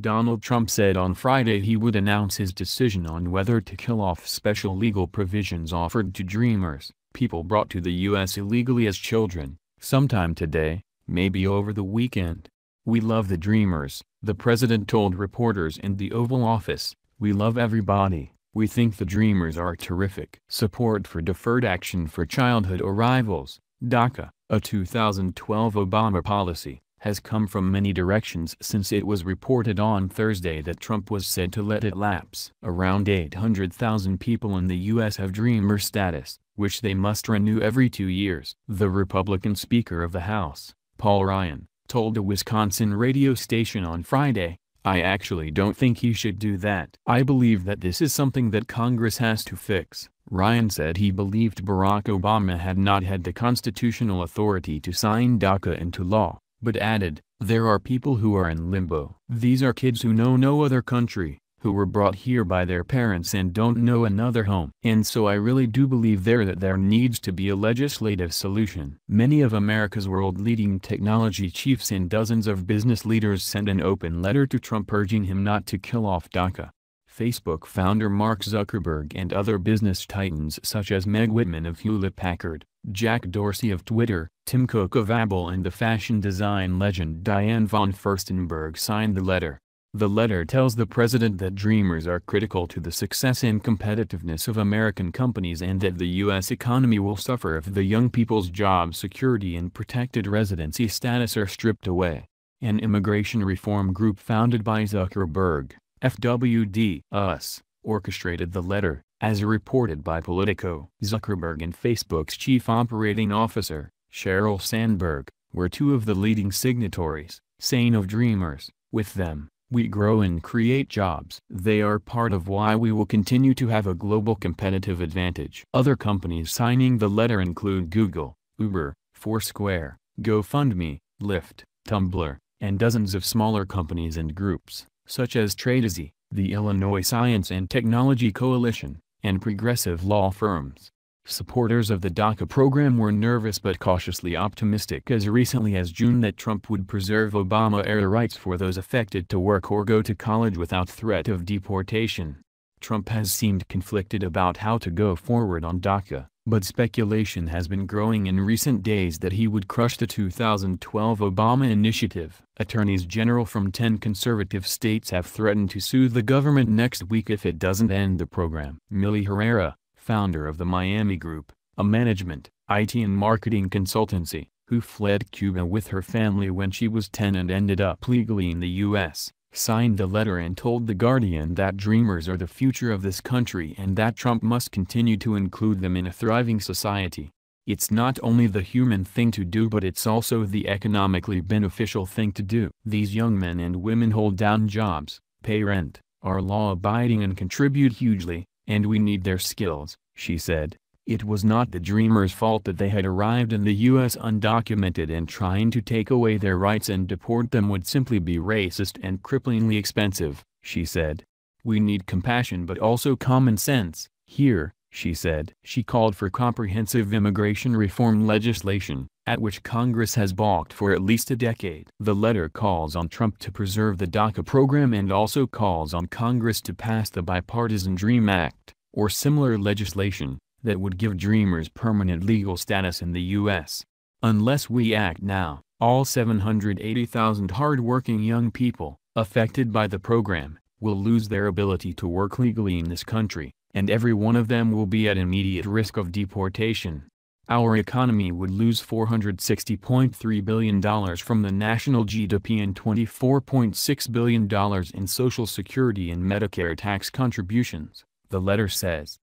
Donald Trump said on Friday he would announce his decision on whether to kill off special legal provisions offered to Dreamers, people brought to the U.S. illegally as children, sometime today, maybe over the weekend. We love the Dreamers, the president told reporters in the Oval Office, we love everybody, we think the Dreamers are terrific. Support for Deferred Action for Childhood Arrivals, DACA, a 2012 Obama policy, has come from many directions since it was reported on Thursday that Trump was said to let it lapse. Around 800,000 people in the U.S. have Dreamer status, which they must renew every two years. The Republican Speaker of the House, Paul Ryan, told a Wisconsin radio station on Friday, I actually don't think he should do that. I believe that this is something that Congress has to fix. Ryan said he believed Barack Obama had not had the constitutional authority to sign DACA into law but added, there are people who are in limbo. These are kids who know no other country, who were brought here by their parents and don't know another home. And so I really do believe there that there needs to be a legislative solution. Many of America's world-leading technology chiefs and dozens of business leaders sent an open letter to Trump urging him not to kill off DACA. Facebook founder Mark Zuckerberg and other business titans such as Meg Whitman of Hewlett-Packard, Jack Dorsey of Twitter, Tim Cook of Apple and the fashion design legend Diane von Furstenberg signed the letter. The letter tells the president that dreamers are critical to the success and competitiveness of American companies and that the U.S. economy will suffer if the young people's job security and protected residency status are stripped away. An immigration reform group founded by Zuckerberg, FWD Us, orchestrated the letter, as reported by Politico. Zuckerberg and Facebook's chief operating officer, Sheryl Sandberg, were two of the leading signatories, saying of Dreamers, with them, we grow and create jobs. They are part of why we will continue to have a global competitive advantage. Other companies signing the letter include Google, Uber, Foursquare, GoFundMe, Lyft, Tumblr, and dozens of smaller companies and groups such as Tradeasy, the Illinois Science and Technology Coalition, and progressive law firms. Supporters of the DACA program were nervous but cautiously optimistic as recently as June that Trump would preserve Obama-era rights for those affected to work or go to college without threat of deportation. Trump has seemed conflicted about how to go forward on DACA but speculation has been growing in recent days that he would crush the 2012 Obama initiative. Attorneys general from 10 conservative states have threatened to sue the government next week if it doesn't end the program. Milly Herrera, founder of the Miami Group, a management, IT and marketing consultancy, who fled Cuba with her family when she was 10 and ended up legally in the U.S signed the letter and told The Guardian that dreamers are the future of this country and that Trump must continue to include them in a thriving society. It's not only the human thing to do but it's also the economically beneficial thing to do. These young men and women hold down jobs, pay rent, are law-abiding and contribute hugely, and we need their skills, she said. It was not the dreamers' fault that they had arrived in the U.S. undocumented and trying to take away their rights and deport them would simply be racist and cripplingly expensive, she said. We need compassion but also common sense, here, she said. She called for comprehensive immigration reform legislation, at which Congress has balked for at least a decade. The letter calls on Trump to preserve the DACA program and also calls on Congress to pass the Bipartisan DREAM Act, or similar legislation, that would give Dreamers permanent legal status in the U.S. Unless we act now, all 780,000 hard-working young people, affected by the program, will lose their ability to work legally in this country, and every one of them will be at immediate risk of deportation. Our economy would lose $460.3 billion from the national GDP and $24.6 billion in Social Security and Medicare tax contributions, the letter says.